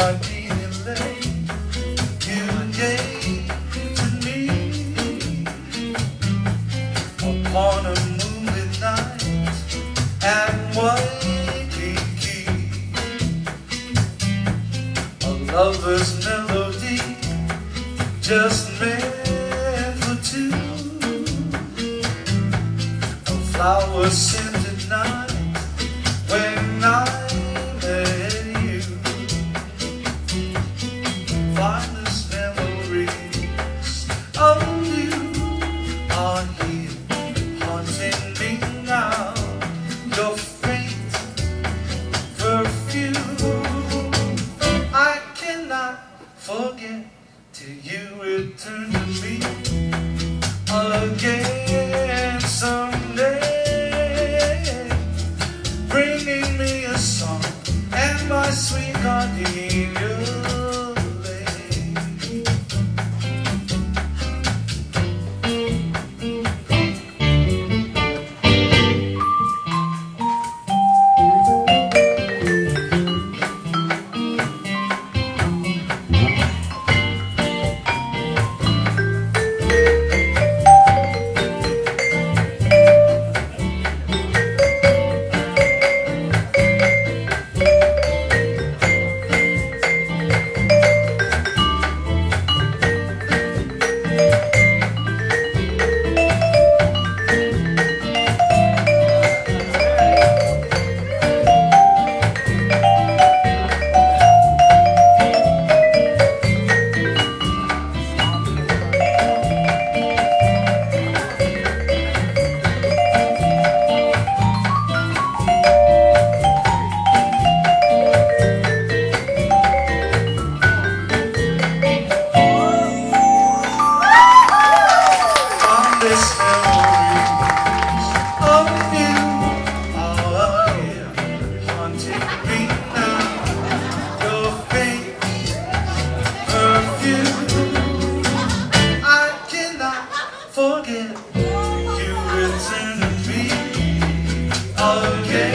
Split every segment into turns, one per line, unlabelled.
start feeling you gave to me upon a moonlit night waiting. A lover's melody just for two. forget till you return to me again. Okay.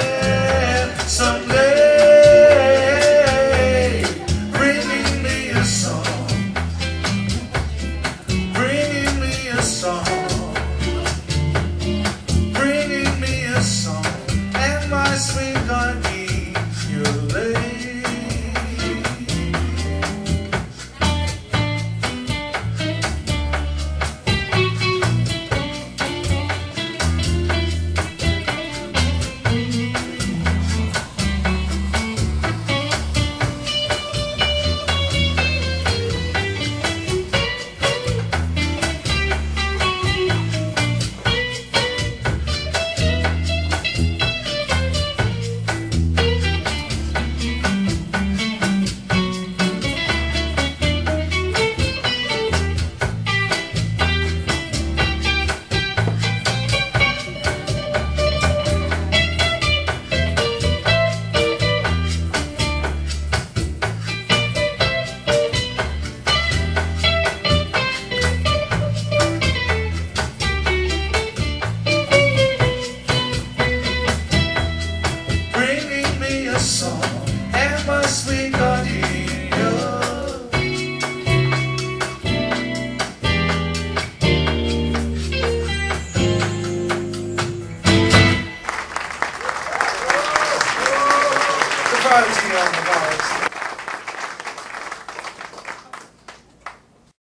Rose, you know, the Rose.